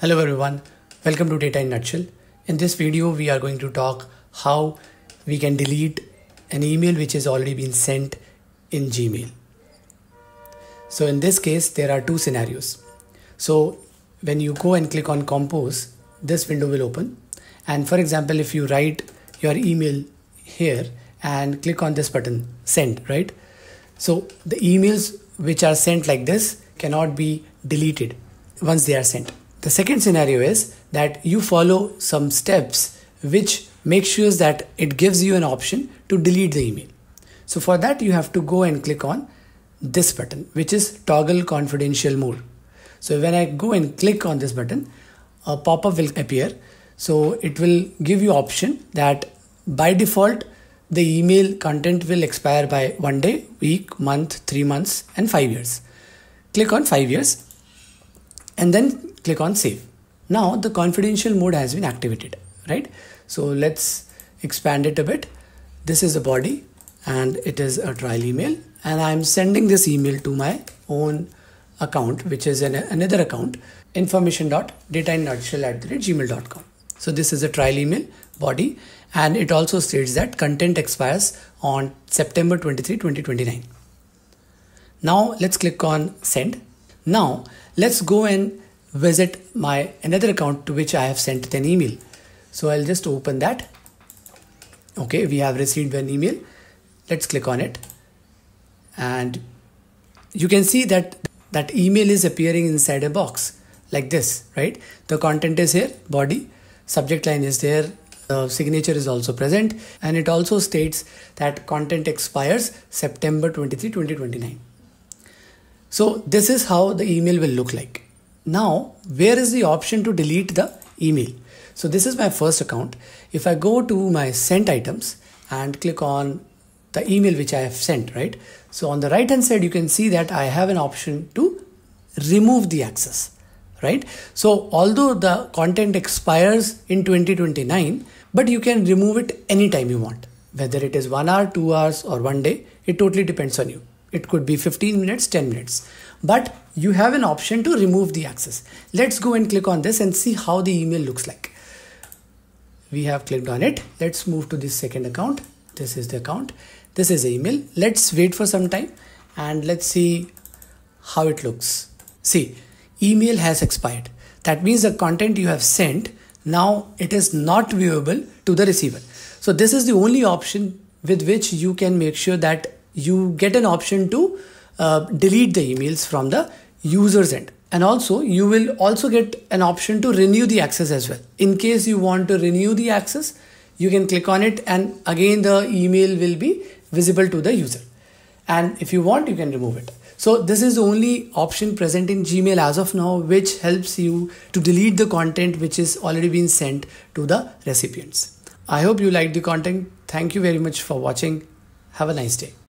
Hello everyone, welcome to Data in Nutshell. In this video, we are going to talk how we can delete an email which has already been sent in Gmail. So in this case, there are two scenarios. So when you go and click on Compose, this window will open. And for example, if you write your email here and click on this button, send, right? So the emails which are sent like this cannot be deleted once they are sent. The second scenario is that you follow some steps which make sure that it gives you an option to delete the email. So for that you have to go and click on this button which is toggle confidential mode. So when I go and click on this button a pop-up will appear. So it will give you option that by default the email content will expire by one day, week, month, three months and five years. Click on five years and then click on save. Now the confidential mode has been activated, right? So let's expand it a bit. This is the body and it is a trial email and I'm sending this email to my own account, which is an, another account, information.datainutshell at gmail.com. So this is a trial email body and it also states that content expires on September 23, 2029. Now let's click on send. Now let's go and visit my another account to which I have sent an email. So I'll just open that. Okay, we have received an email. Let's click on it. And you can see that that email is appearing inside a box like this, right? The content is here, body, subject line is there, the signature is also present, and it also states that content expires September 23, 2029. So this is how the email will look like. Now, where is the option to delete the email? So this is my first account. If I go to my sent items and click on the email which I have sent, right? So on the right hand side, you can see that I have an option to remove the access, right? So although the content expires in 2029, but you can remove it anytime you want, whether it is one hour, two hours or one day, it totally depends on you. It could be 15 minutes, 10 minutes. But you have an option to remove the access. Let's go and click on this and see how the email looks like. We have clicked on it. Let's move to the second account. This is the account. This is the email. Let's wait for some time and let's see how it looks. See, email has expired. That means the content you have sent now it is not viewable to the receiver. So this is the only option with which you can make sure that you get an option to uh, delete the emails from the user's end. And also you will also get an option to renew the access as well. In case you want to renew the access you can click on it and again the email will be visible to the user. And if you want you can remove it. So this is the only option present in gmail as of now which helps you to delete the content which is already been sent to the recipients. I hope you liked the content. Thank you very much for watching. Have a nice day